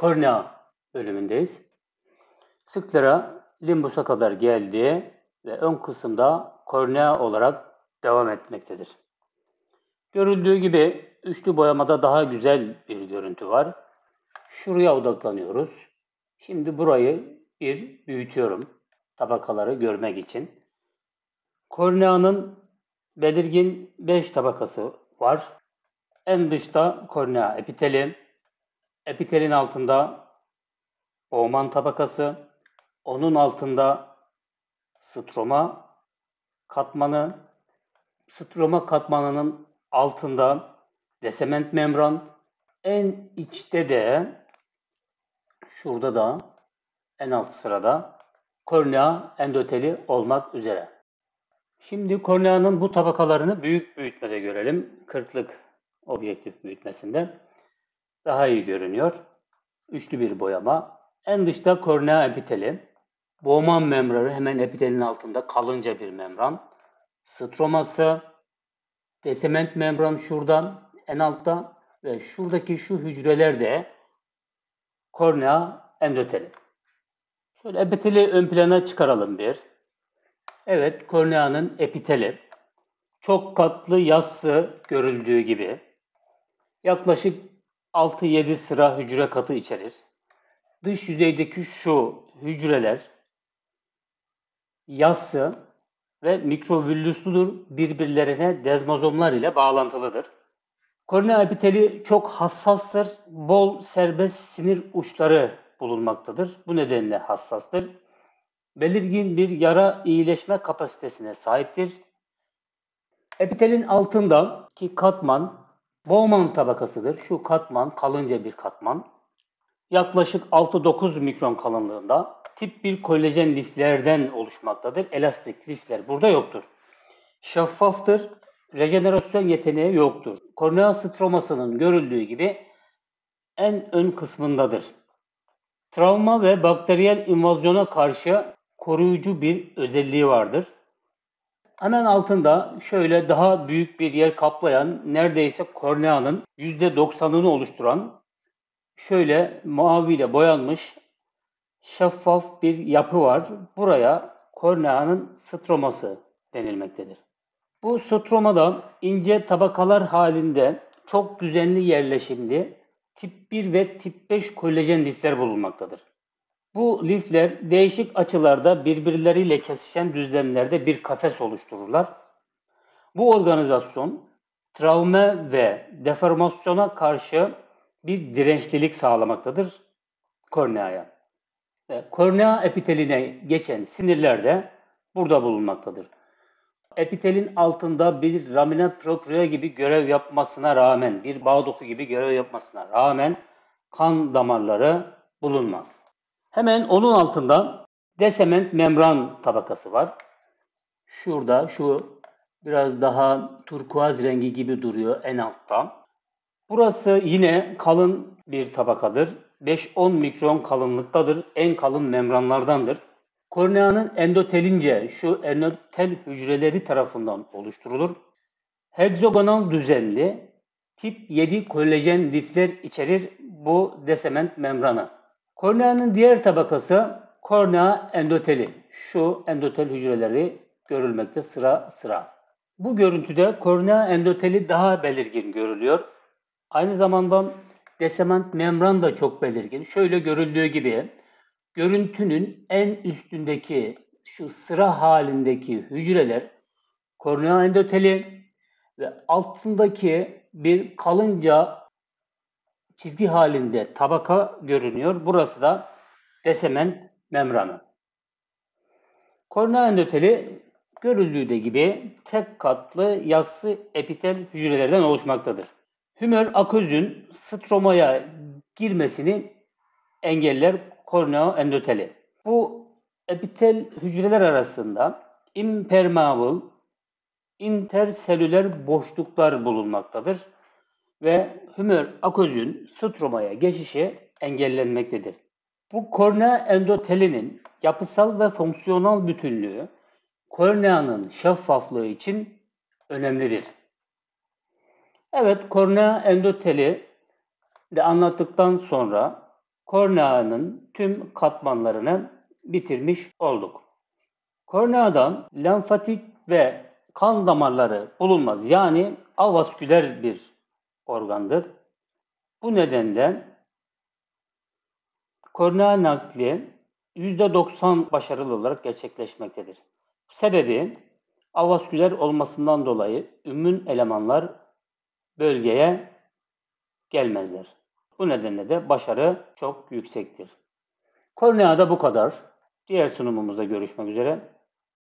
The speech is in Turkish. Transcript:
kornea bölümündeyiz. Sıklara limbusa kadar geldi ve ön kısımda kornea olarak devam etmektedir. Görüldüğü gibi üçlü boyamada daha güzel bir görüntü var. Şuraya odaklanıyoruz. Şimdi burayı bir büyütüyorum tabakaları görmek için. Korneanın belirgin 5 tabakası var. En dışta kornea epiteli, epitelin altında Bowman tabakası, onun altında stroma katmanı, stroma katmanının altında desement membran, en içte de şurada da en alt sırada kornea endoteli olmak üzere. Şimdi korneanın bu tabakalarını büyük büyütmede görelim. Kırklık objektif büyütmesinde daha iyi görünüyor. Üçlü bir boyama. En dışta kornea epiteli. Bowman membranı hemen epitelin altında kalınca bir membran. Stroması, desement membran şuradan en altta ve şuradaki şu hücreler de kornea endoteli. Şöyle epiteli ön plana çıkaralım bir. Evet, korneanın epiteli. Çok katlı yassı görüldüğü gibi. Yaklaşık 6-7 sıra hücre katı içerir. Dış yüzeydeki şu hücreler yassı ve mikrovillüsludur. Birbirlerine dezmozomlar ile bağlantılıdır. Kornea epiteli çok hassastır. Bol serbest sinir uçları bulunmaktadır. Bu nedenle hassastır. Belirgin bir yara iyileşme kapasitesine sahiptir. Epitelin altındaki katman Bowman tabakasıdır. Şu katman kalınca bir katman. Yaklaşık 6-9 mikron kalınlığında tip bir kolajen liflerden oluşmaktadır. Elastik lifler burada yoktur. Şaffaftır. Rejenerasyon yeteneği yoktur. Kornea stromasının görüldüğü gibi en ön kısmındadır. Travma ve bakteriyel invazyona karşı koruyucu bir özelliği vardır. Hemen altında şöyle daha büyük bir yer kaplayan neredeyse korneanın %90'ını oluşturan şöyle maviyle boyanmış şeffaf bir yapı var. Buraya korneanın stroması denilmektedir. Bu stromada ince tabakalar halinde çok düzenli yerleşimli tip 1 ve tip 5 kolajen lifler bulunmaktadır. Bu lifler değişik açılarda birbirleriyle kesişen düzlemlerde bir kafes oluştururlar. Bu organizasyon travma ve deformasyona karşı bir dirençlilik sağlamaktadır korneaya. Kornea epiteline geçen sinirler de burada bulunmaktadır. Epitelin altında bir ramina propria gibi görev yapmasına rağmen, bir bağ doku gibi görev yapmasına rağmen kan damarları bulunmaz. Hemen onun altında desement membran tabakası var. Şurada şu biraz daha turkuaz rengi gibi duruyor en altta. Burası yine kalın bir tabakadır. 5-10 mikron kalınlıktadır. En kalın membranlardandır. Korneanın endotelince şu endotel hücreleri tarafından oluşturulur. Hexagonal düzenli tip 7 kolajen lifler içerir bu desement membranı. Korneanın diğer tabakası kornea endoteli. Şu endotel hücreleri görülmekte sıra sıra. Bu görüntüde kornea endoteli daha belirgin görülüyor. Aynı zamanda desement membran da çok belirgin. Şöyle görüldüğü gibi görüntünün en üstündeki şu sıra halindeki hücreler kornea endoteli ve altındaki bir kalınca çizgi halinde tabaka görünüyor. Burası da desement membranı. Kornea endoteli görüldüğü gibi tek katlı yassı epitel hücrelerden oluşmaktadır. Hümör aközün stromaya girmesini engeller kornea endoteli. Bu epitel hücreler arasında impermeable interselüler boşluklar bulunmaktadır ve hümör akozün stromaya geçişi engellenmektedir. Bu kornea endotelinin yapısal ve fonksiyonel bütünlüğü korneanın şeffaflığı için önemlidir. Evet, kornea endoteli de anlattıktan sonra korneanın tüm katmanlarını bitirmiş olduk. Korneada lenfatik ve kan damarları bulunmaz. Yani avasküler bir organdır. Bu nedenle kornea nakli %90 başarılı olarak gerçekleşmektedir. Sebebi avasküler olmasından dolayı ümmün elemanlar bölgeye gelmezler. Bu nedenle de başarı çok yüksektir. Korneada bu kadar. Diğer sunumumuzda görüşmek üzere.